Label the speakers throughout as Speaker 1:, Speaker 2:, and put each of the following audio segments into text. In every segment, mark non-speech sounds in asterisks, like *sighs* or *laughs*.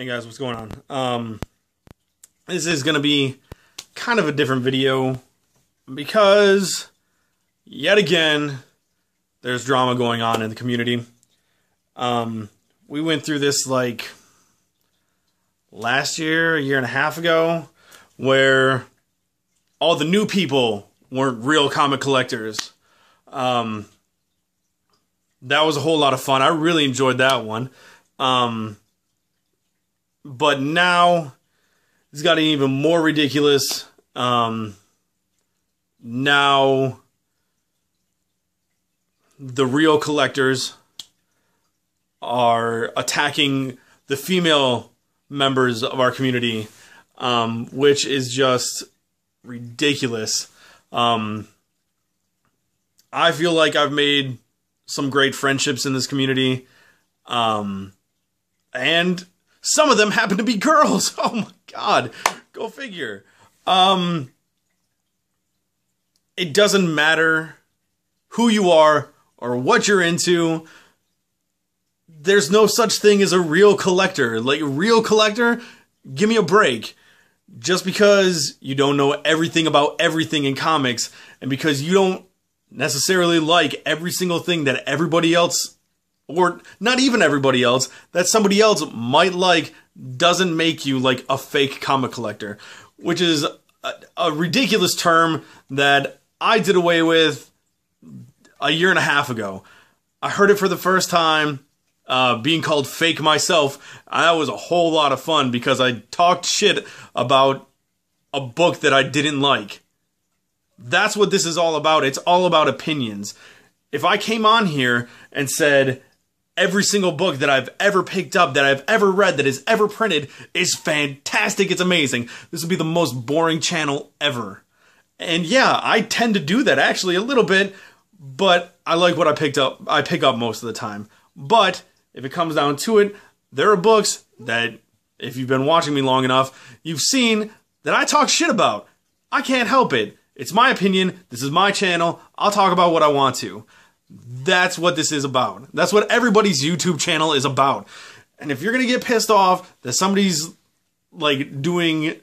Speaker 1: Hey guys, what's going on? Um, this is gonna be kind of a different video because yet again there's drama going on in the community. Um, we went through this like last year, a year and a half ago, where all the new people weren't real comic collectors. Um, that was a whole lot of fun. I really enjoyed that one. Um, but now it's gotten even more ridiculous. Um, now the real collectors are attacking the female members of our community, um, which is just ridiculous. Um, I feel like I've made some great friendships in this community. Um, and some of them happen to be girls. *laughs* Oh my god. Go figure. Um it doesn't matter who you are or what you're into. There's no such thing as a real collector. Like real collector, give me a break. Just because you don't know everything about everything in comics and because you don't necessarily like every single thing that everybody else or not even everybody else, that somebody else might like doesn't make you like a fake comic collector, which is a, a ridiculous term that I did away with a year and a half ago. I heard it for the first time, uh, being called fake myself. That was a whole lot of fun because I talked shit about a book that I didn't like. That's what this is all about. It's all about opinions. If I came on here and said, every single book that I've ever picked up, that I've ever read, that is ever printed is fantastic. It's amazing. This would be the most boring channel ever. And yeah, I tend to do that actually a little bit, but I like what I picked up. I pick up most of the time. But if it comes down to it, there are books that if you've been watching me long enough, you've seen that I talk shit about. I can't help it. It's my opinion. This is my channel. I'll talk about what I want to. That's what this is about. That's what everybody's YouTube channel is about. And if you're going to get pissed off that somebody's like doing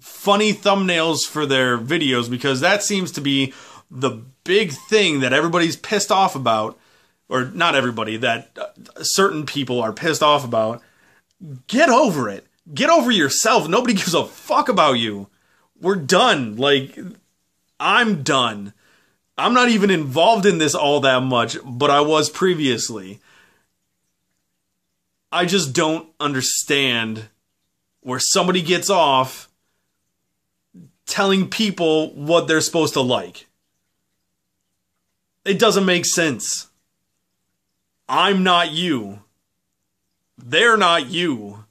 Speaker 1: funny thumbnails for their videos because that seems to be the big thing that everybody's pissed off about or not everybody that uh, certain people are pissed off about get over it. Get over yourself. Nobody gives a fuck about you. We're done. Like i'm done I'm not even involved in this all that much, but I was previously. I just don't understand where somebody gets off telling people what they're supposed to like. It doesn't make sense. I'm not you. They're not you.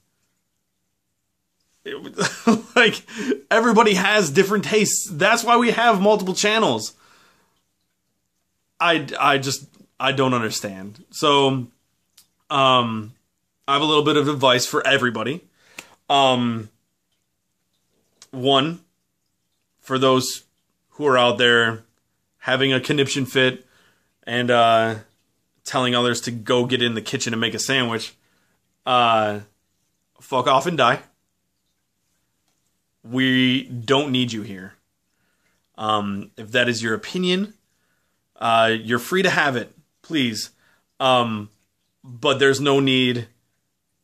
Speaker 1: *laughs* Like everybody has different tastes. That's why we have multiple channels. I, I just I don't understand. So, um, I have a little bit of advice for everybody. Um, one, for those who are out there having a conniption fit and uh, telling others to go get in the kitchen and make a sandwich, uh, fuck off and die. We don't need you here. Um, if that is your opinion, uh, you're free to have it, please. Um, but there's no need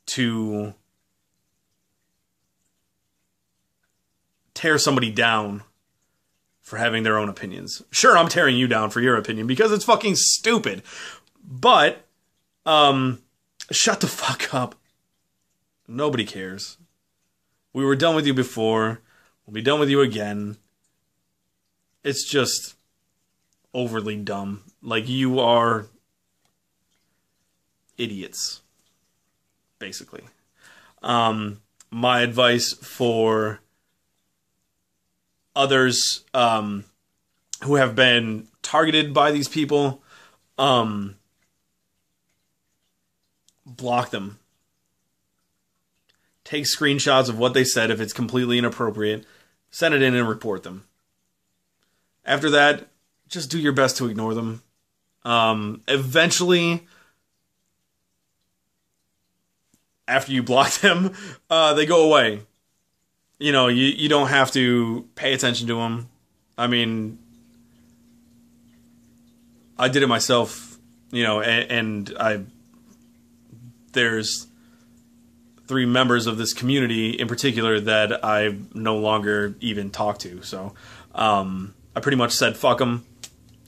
Speaker 1: to tear somebody down for having their own opinions. Sure, I'm tearing you down for your opinion because it's fucking stupid. But um shut the fuck up. Nobody cares. We were done with you before. We'll be done with you again. It's just overly dumb. Like you are idiots, basically. Um, my advice for others um, who have been targeted by these people, um, block them. Take screenshots of what they said if it's completely inappropriate. Send it in and report them. After that, just do your best to ignore them. Um, eventually, after you block *laughs* them, uh, they go away. You know, you, you don't have to pay attention to them. I mean, I did it myself, you know, and, and I there's three members of this community in particular that I no longer even talk to. So um, I pretty much said fuck them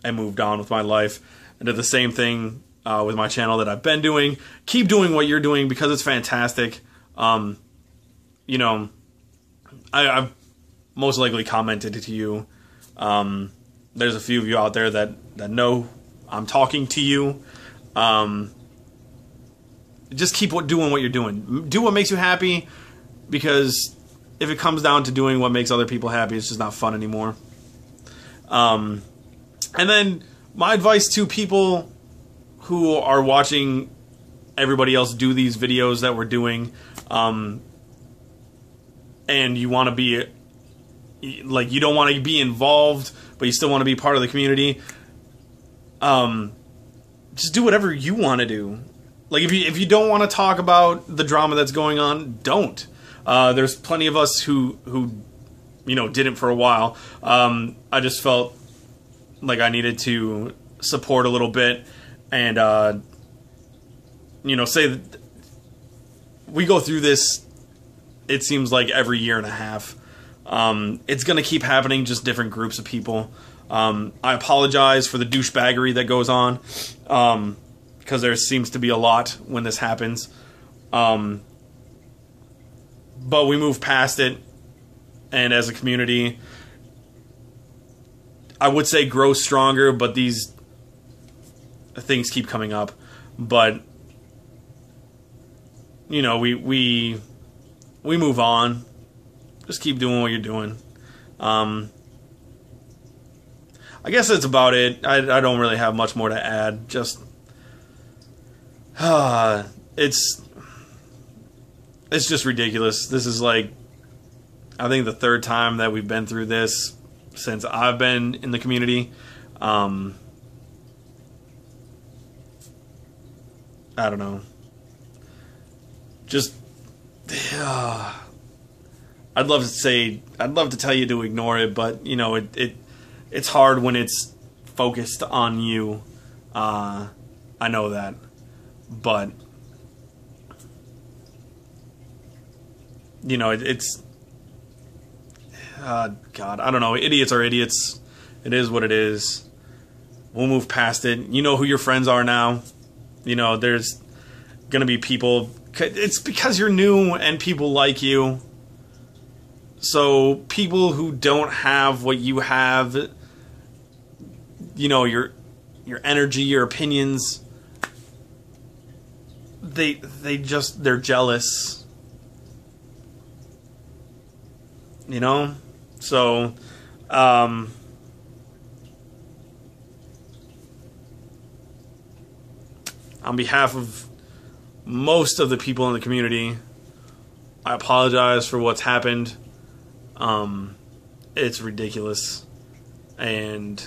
Speaker 1: and moved on with my life. And did the same thing uh, with my channel that I've been doing. Keep doing what you're doing because it's fantastic. Um, you know, I, have most likely commented to you. Um, there's a few of you out there that, that know I'm talking to you. Um, just keep doing what you're doing. Do what makes you happy, because if it comes down to doing what makes other people happy, it's just not fun anymore. Um, and then my advice to people who are watching everybody else do these videos that we're doing, um, and you want to be like you don't want to be involved, but you still want to be part of the community. Um, just do whatever you want to do. Like if you if you don't want to talk about the drama that's going on, don't. Uh, there's plenty of us who who you know didn't for a while. Um, I just felt like I needed to support a little bit and uh, you know say that we go through this. It seems like every year and a half. Um, it's going to keep happening, just different groups of people. Um, I apologize for the douchebaggery that goes on. Um, because there seems to be a lot when this happens. Um, but we move past it, and as a community, I would say grow stronger. But these things keep coming up. But you know, we we we move on. Just keep doing what you're doing. Um, I guess that's about it. I, I don't really have much more to add. Just uh, *sighs* it's it's just ridiculous. This is like I think the third time that we've been through this since I've been in the community. Um, I don't know. Just uh, I'd love to say I'd love to tell you to ignore it, but you know it it it's hard when it's focused on you. Uh, I know that but you know it, it's uh, God, I don't know. Idiots are idiots. It is what it is. We'll move past it. You know who your friends are now. You know there's gonna be people. It's because you're new and people like you. So people who don't have what you have, you know your your energy, your opinions they they just they're jealous. You know? So um on behalf of most of the people in the community, I apologize for what's happened. Um, it's ridiculous. And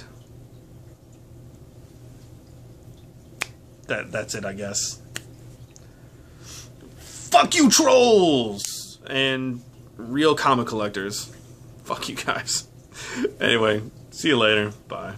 Speaker 1: that that's it, I guess fuck you trolls and real comic collectors. Fuck you guys. *laughs* anyway, see you later. Bye.